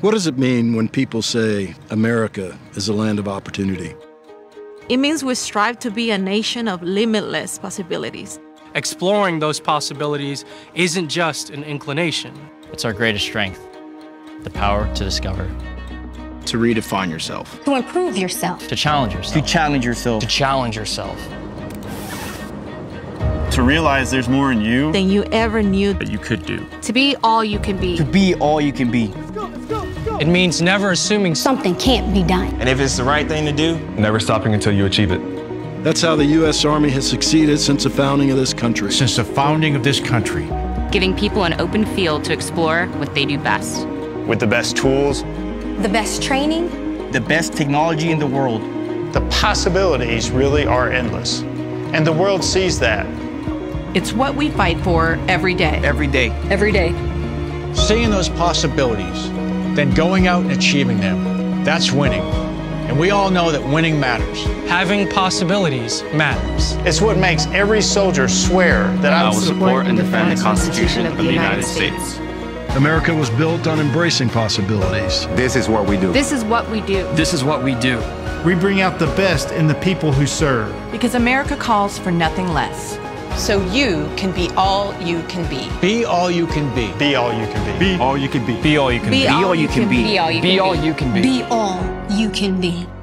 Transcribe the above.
What does it mean when people say America is a land of opportunity? It means we strive to be a nation of limitless possibilities. Exploring those possibilities isn't just an inclination. It's our greatest strength the power to discover, to redefine yourself, to improve yourself, to challenge yourself, to challenge yourself, to challenge yourself, to realize there's more in you than you ever knew that you could do, to be all you can be, to be all you can be. It means never assuming something can't be done. And if it's the right thing to do, never stopping until you achieve it. That's how the U.S. Army has succeeded since the founding of this country. Since the founding of this country. Giving people an open field to explore what they do best. With the best tools, the best training, the best technology in the world. The possibilities really are endless. And the world sees that. It's what we fight for every day. Every day. Every day. Seeing those possibilities, then going out and achieving them. That's winning. And we all know that winning matters. Having possibilities matters. It's what makes every soldier swear that I will support and defend the Constitution of the United States. America was built on embracing possibilities. This is what we do. This is what we do. This is what we do. We bring out the best in the people who serve. Because America calls for nothing less so you can be all you can be. Be all you can be. Be all you can be. Be all you can be. Be all you can be. Be all you can be. Be all you can be. Be all you can be.